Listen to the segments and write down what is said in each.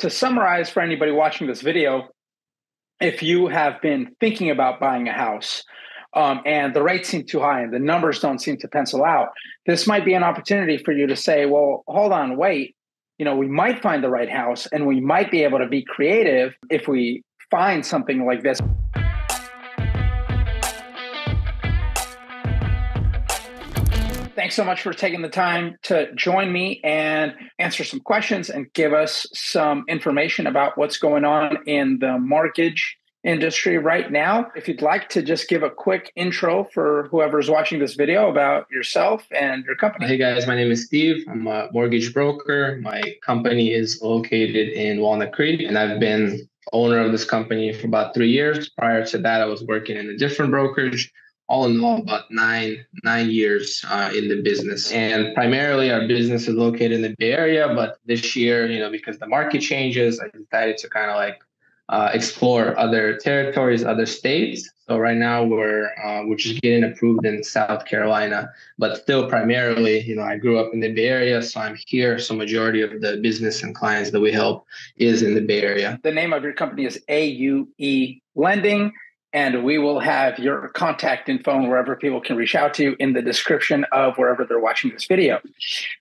to summarize for anybody watching this video, if you have been thinking about buying a house um, and the rates seem too high and the numbers don't seem to pencil out, this might be an opportunity for you to say, well, hold on, wait. You know, we might find the right house and we might be able to be creative if we find something like this. Thanks so much for taking the time to join me and answer some questions and give us some information about what's going on in the mortgage industry right now. If you'd like to just give a quick intro for whoever's watching this video about yourself and your company. Hey guys, my name is Steve. I'm a mortgage broker. My company is located in Walnut Creek, and I've been owner of this company for about three years. Prior to that, I was working in a different brokerage. All in all, about nine nine years uh, in the business, and primarily our business is located in the Bay Area. But this year, you know, because the market changes, I decided to kind of like uh, explore other territories, other states. So right now we're uh, we're just getting approved in South Carolina, but still primarily, you know, I grew up in the Bay Area, so I'm here. So majority of the business and clients that we help is in the Bay Area. The name of your company is AUE Lending. And we will have your contact info and wherever people can reach out to you in the description of wherever they're watching this video.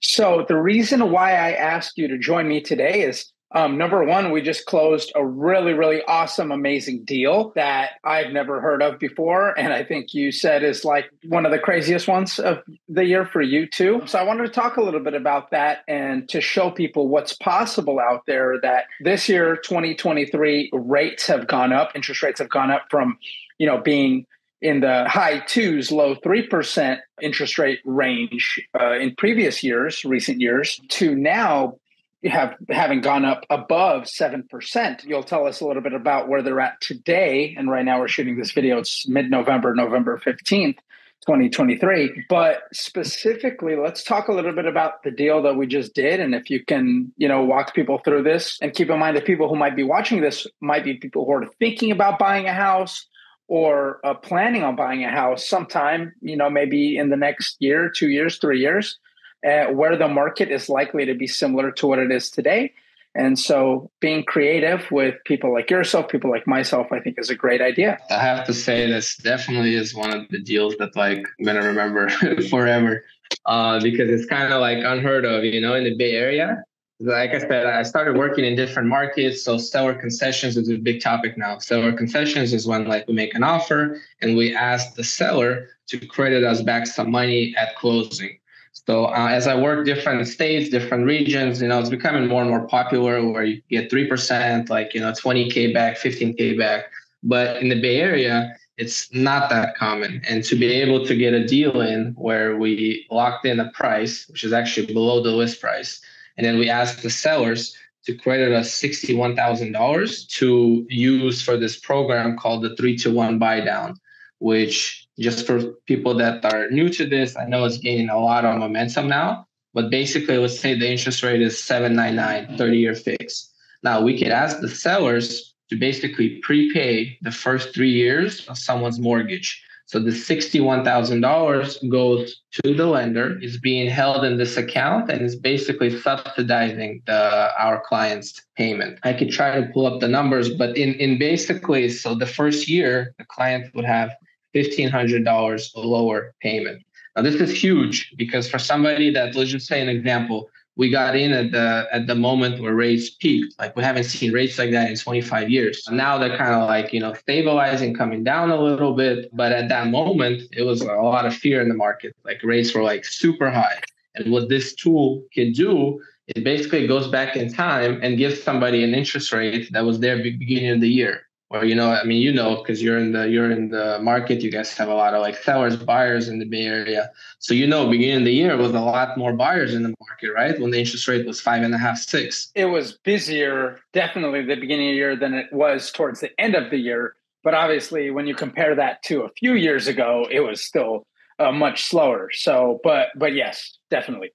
So, the reason why I asked you to join me today is um, number one, we just closed a really, really awesome, amazing deal that I've never heard of before. And I think you said is like one of the craziest ones of the year for you too. So I wanted to talk a little bit about that and to show people what's possible out there that this year, 2023, rates have gone up, interest rates have gone up from, you know, being in the high twos, low 3% interest rate range uh, in previous years, recent years, to now have having gone up above 7%. You'll tell us a little bit about where they're at today. And right now we're shooting this video, it's mid November, November 15th. 2023 but specifically let's talk a little bit about the deal that we just did and if you can you know walk people through this and keep in mind that people who might be watching this might be people who are thinking about buying a house or uh, planning on buying a house sometime you know maybe in the next year two years three years uh, where the market is likely to be similar to what it is today. And so being creative with people like yourself, people like myself, I think is a great idea. I have to say this definitely is one of the deals that like I'm gonna remember forever. Uh, because it's kind of like unheard of, you know, in the Bay Area. Like I said, I started working in different markets. So seller concessions is a big topic now. Seller concessions is when like we make an offer and we ask the seller to credit us back some money at closing. So uh, as I work different states, different regions, you know, it's becoming more and more popular where you get 3%, like, you know, 20K back, 15K back. But in the Bay Area, it's not that common. And to be able to get a deal in where we locked in a price, which is actually below the list price, and then we asked the sellers to credit us $61,000 to use for this program called the three to one buy down, which just for people that are new to this, I know it's gaining a lot of momentum now. But basically, let's say the interest rate is 799, mm-hmm. 30 year fix. Now we could ask the sellers to basically prepay the first three years of someone's mortgage. So the $61,000 goes to the lender, is being held in this account, and is basically subsidizing the, our client's payment. I could try to pull up the numbers, but in, in basically, so the first year, the client would have $1,500 lower payment. Now, this is huge because for somebody that, let's just say an example, we got in at the at the moment where rates peaked. Like we haven't seen rates like that in 25 years. Now they're kind of like you know stabilizing, coming down a little bit. But at that moment, it was a lot of fear in the market. Like rates were like super high. And what this tool can do, it basically goes back in time and gives somebody an interest rate that was there beginning of the year or you know i mean you know because you're in the you're in the market you guys have a lot of like sellers buyers in the bay area. So you know beginning of the year was a lot more buyers in the market right? When the interest rate was five and a half six. It was busier definitely the beginning of the year than it was towards the end of the year. But obviously when you compare that to a few years ago it was still uh, much slower. So but but yes definitely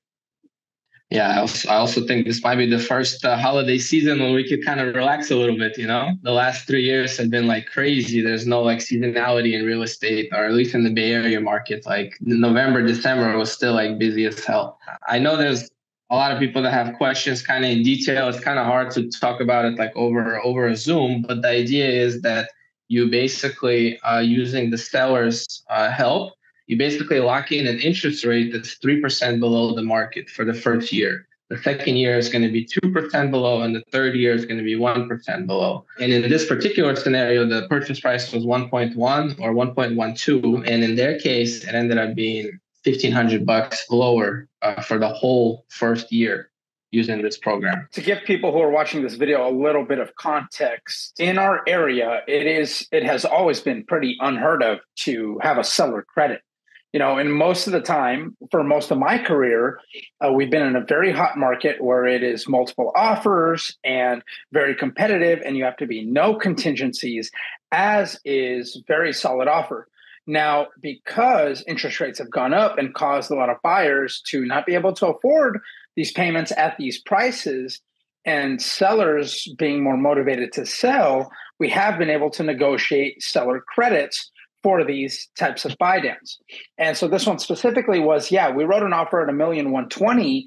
yeah, I also, I also think this might be the first uh, holiday season when we could kind of relax a little bit. You know, the last three years have been like crazy. There's no like seasonality in real estate, or at least in the Bay Area market. Like November, December was still like busy as hell. I know there's a lot of people that have questions kind of in detail. It's kind of hard to talk about it like over over a Zoom, but the idea is that you basically uh, using the seller's uh, help, you basically lock in an interest rate that's three percent below the market for the first year. The second year is going to be 2% below, and the third year is going to be 1% below. And in this particular scenario, the purchase price was 1.1 or 1.12. And in their case, it ended up being 1500 bucks lower uh, for the whole first year using this program. To give people who are watching this video a little bit of context, in our area, it is it has always been pretty unheard of to have a seller credit. You know, and most of the time, for most of my career, uh, we've been in a very hot market where it is multiple offers and very competitive, and you have to be no contingencies, as is very solid offer. Now, because interest rates have gone up and caused a lot of buyers to not be able to afford these payments at these prices, and sellers being more motivated to sell, we have been able to negotiate seller credits for these types of buy downs. And so this one specifically was yeah, we wrote an offer at a million one twenty,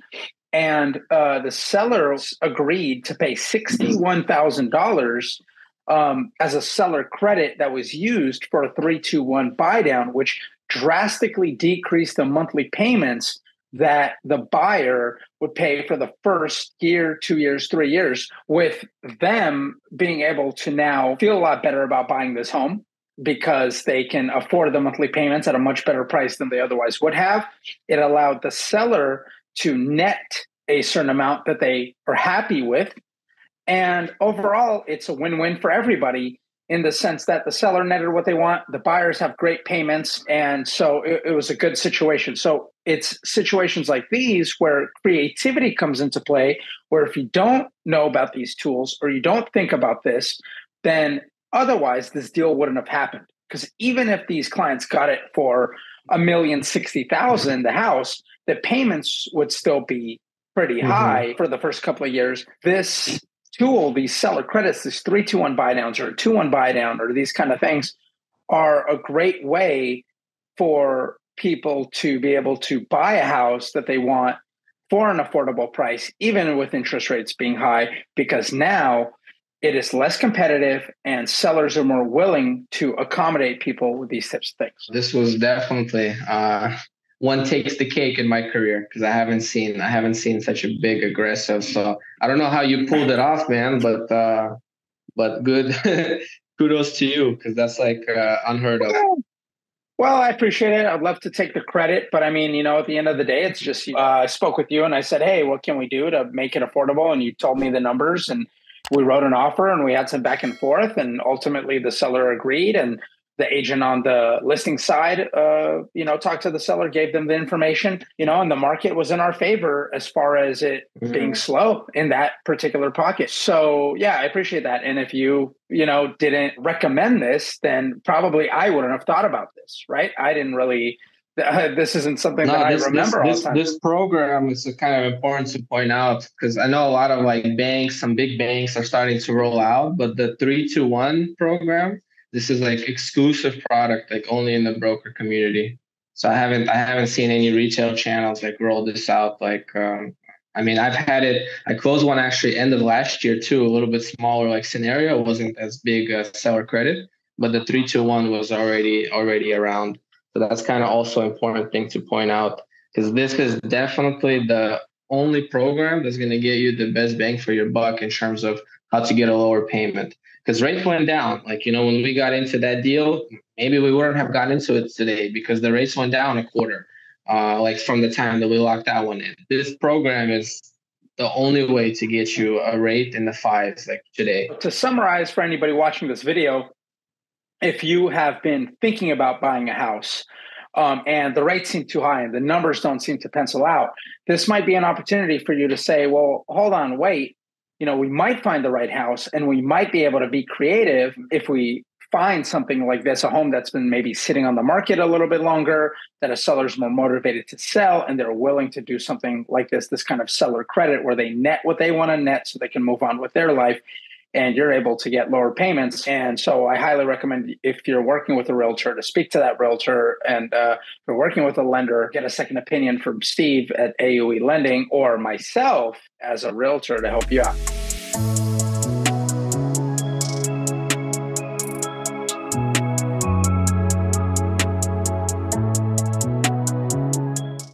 and uh, the sellers agreed to pay sixty one thousand dollars um, as a seller credit that was used for a 321 buy down, which drastically decreased the monthly payments that the buyer would pay for the first year, two years, three years, with them being able to now feel a lot better about buying this home because they can afford the monthly payments at a much better price than they otherwise would have. It allowed the seller to net a certain amount that they are happy with and overall, it's a win win for everybody in the sense that the seller netted what they want, the buyers have great payments. And so it, it, was a good situation. So it's situations like these where creativity comes into play, where if you don't know about these tools or you don't think about this, then otherwise this deal wouldn't have happened. Because even if these clients got it for a million sixty thousand, the house, the payments would still be pretty mm-hmm. high for the first couple of years. This tool, these seller credits, these three two one buy downs or two one buy down or these kind of things are a great way for people to be able to buy a house that they want for an affordable price, even with interest rates being high, because now it is less competitive and sellers are more willing to accommodate people with these types of things. This was definitely uh, one takes the cake in my career because I haven't seen I haven't seen such a big aggressive. So I don't know how you pulled it off, man, but uh, but good. Kudos to you because that's like uh, unheard of. Well, I appreciate it. I'd love to take the credit, but I mean, you know, at the end of the day, it's just uh, I spoke with you and I said, "Hey, what can we do to make it affordable?" And you told me the numbers, and we wrote an offer, and we had some back and forth, and ultimately the seller agreed, and the agent on the listing side, uh, you know, talked to the seller, gave them the information, you know, and the market was in our favor as far as it mm-hmm. being slow in that particular pocket. So yeah, I appreciate that. And if you, you know, didn't recommend this, then probably I wouldn't have thought about this, right? I didn't really. Uh, this isn't something no, that this, I remember this, this, this, program is kind of important to point out because I know a lot of like banks, some big banks are starting to roll out, but the three to one program this is like exclusive product like only in the broker community. So i haven't i haven't seen any retail channels like roll this out like um, i mean i've had it i closed one actually end of last year too a little bit smaller like scenario it wasn't as big a seller credit but the three to one was already already around so that's kind of also important thing to point out because this is definitely the only program that's going to get you the best bang for your buck in terms of how to get a lower payment because rates went down. Like, you know, when we got into that deal, maybe we wouldn't have gotten into it today because the rates went down a quarter, uh, like from the time that we locked that one in. This program is the only way to get you a rate in the fives like today. To summarize for anybody watching this video, if you have been thinking about buying a house, um, and the rates seem too high and the numbers don't seem to pencil out, this might be an opportunity for you to say, well, hold on, wait you know, we might find the right house and we might be able to be creative if we find something like this, a home that's been maybe sitting on the market a little bit longer, that a seller's more motivated to sell, and they're willing to do something like this, this kind of seller credit where they net what they want to net so they can move on with their life. And you're able to get lower payments. And so I highly recommend if you're working with a realtor to speak to that realtor and uh, if you're working with a lender, get a second opinion from Steve at AUE Lending or myself as a realtor to help you out.